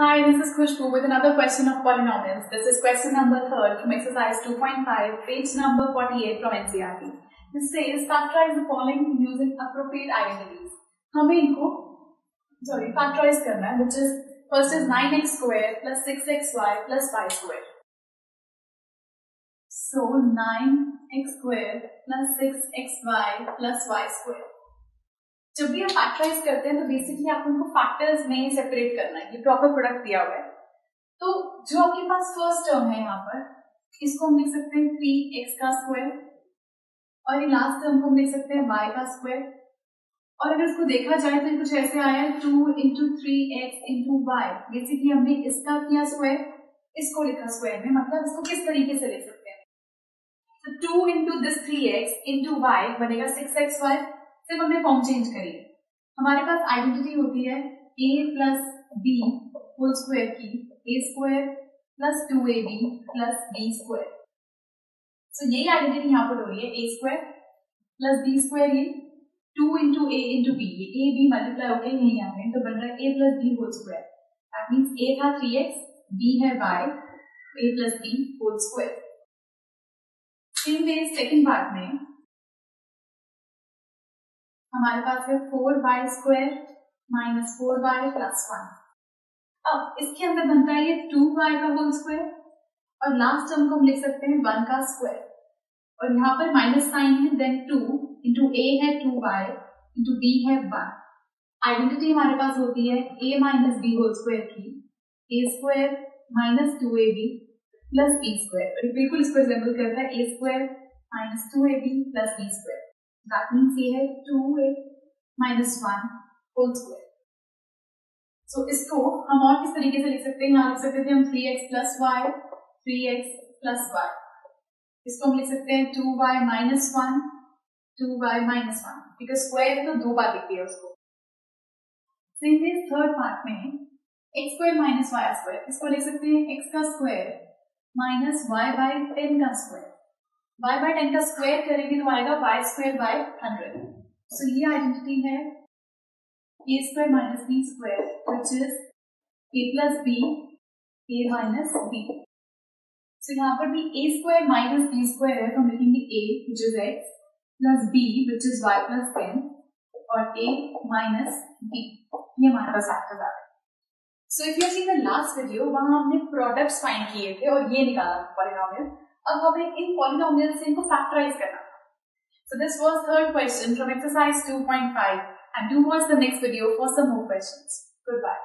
Hi, this is Khushbu with another question of polynomials. This is question number third from exercise 2.5, page number 48 from NCERT. This says factorize the following using appropriate identities. हमें इनको sorry factorize करना है which is first is 9x square plus 6xy plus y square. So 9x square plus 6xy plus y square. जब भी आप factorise करते हैं तो बेसिकली आपको उनको फैक्टर्स में सेपरेट करना है। ये प्रॉपर प्रोडक्ट दिया हुआ है। तो जो आपके पास फ़र्स्ट टर्म है यहाँ पर, इसको हम लिख सकते हैं थ्री एक्स का स्क्वायर और ये लास्ट टर्म को हम लिख सकते हैं वाई का स्क्वायर और अगर इसको देखा जाए तो कुछ ऐसे आया two into three x into y basically हमने इसका किया स्क्वायर इसको लिखा स्क्वायर में। मतलब इसको किस तरीके से लिख सकते हैं? तो two into this three x into y बनेगा सिक्स एक्स वाई सिर्फ़ हमने फॉर्म चेंज करी। हमारे पास आइडेंटिटी होती है a plus b whole square की। A square plus two a b plus b square so यही आइडेंटिटी यहाँ पर हो रही है। A square plus b square ये two into a into b a b multiply होकर यही आ गए तो बन रहा है a plus b whole square that means a था थ्री एक्स बी है y a plus b whole square same way second part में हमारे पास है four y square minus four y plus one. अब इसके अंदर बनता है ये टू बाय का होल स्क्वायर और लास्ट टर्म को हम लिख सकते हैं वन का स्क्वायर। और यहाँ पर माइनस साइन है देन टू इंटू ए है टू वाई इंटू बी है वन आइडेंटिटी हमारे पास होती है a minus b whole square की। A square minus two a b plus b square बिल्कुल इसको रिजेंबल करता है a square minus two a b plus b square That means ये है two a minus one whole square so इसको हम और किस तरीके से लिख सकते हैं? यहाँ लिख सकते थे हम three x plus y three x plus y इसको हम लिख सकते हैं two y minus one two y minus one because square तो दो बार लिखती है उसको। थर्ड पार्ट में x square minus y square इसको लिख सकते हैं एक्स का square minus y by ten का स्क्वायर y बाय टेन का स्क्वायर करेंगे तो आएगा y square by hundred so ये आइडेंटिटी है a square minus b square which is a plus b a minus b so यहाँ पर भी a square minus b square है तो हम लिखेंगे a which is x plus b which is y plus ten और a minus b ये हमारे पास factors uh so if you see the last video वहाँ हमने प्रोडक्ट्स फाइंड किए थे और ये निकाला पॉलिनोमियल अब हमें इन पॉलिनोमियल से इनको फैक्टराइज करना So this was third question from exercise 2.5 and do watch the next video for some more questions. Goodbye.